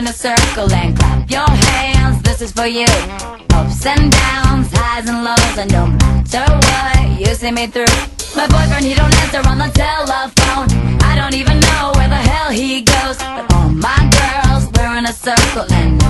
in a circle and clap your hands. This is for you. Ups and downs, highs and lows, and no matter what you see me through. My boyfriend, he don't answer on the telephone. I don't even know where the hell he goes. But all my girls, we're in a circle and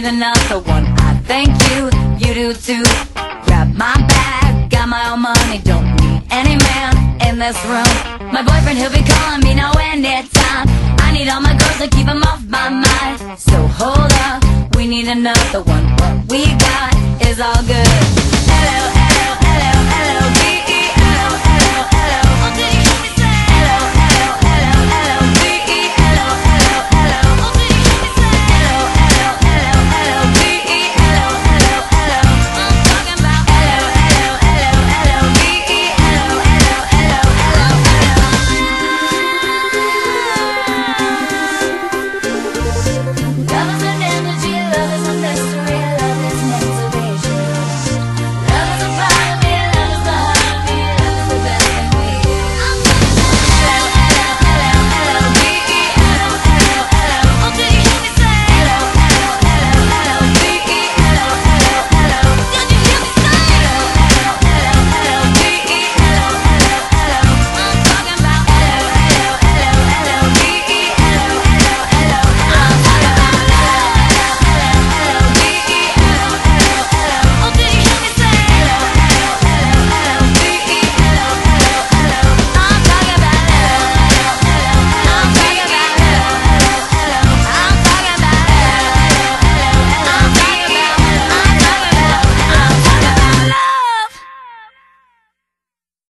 need another one. I thank you, you do too. Grab my bag, got my own money, don't need any man in this room. My boyfriend, he'll be calling me now anytime. I need all my girls to keep him off my mind. So hold up, we need another one. What we got is all good.